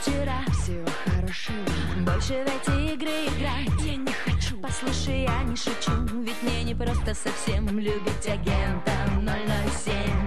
вчера. Всего хорошего. Больше в эти игры играть Я не хочу. Послушай, я не шучу Ведь мне не просто совсем Любить агента. 007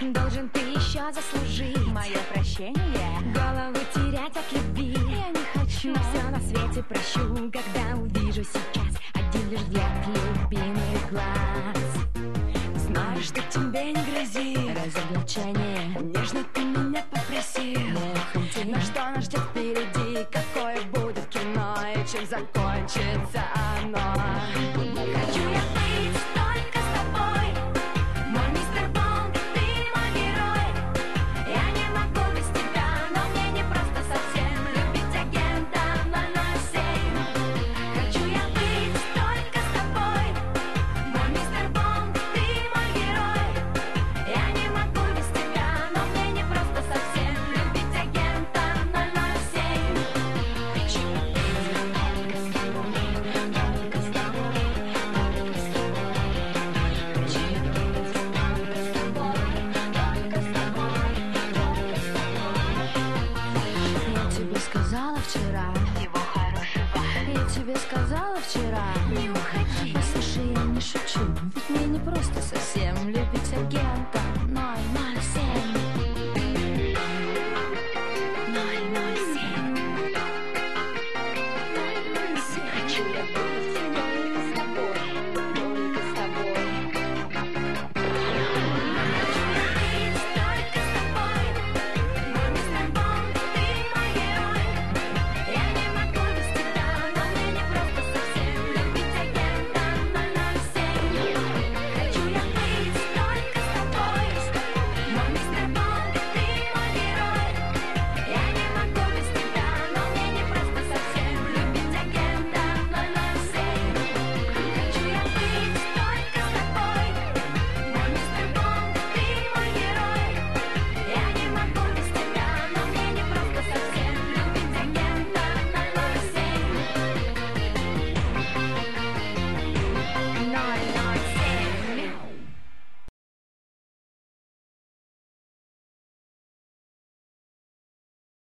Должен ты еще заслужить Мое прощение? Голову терять от любви. Я не хочу. Но все на свете прощу Когда увижу сейчас Один лишь взгляд любимых глаз. Знаю, что тебе не грозит? Разоблачение. Нежно ты меня попросил. Но что нас ждет впереди? Какое будет кино? И чем закончится? вчера.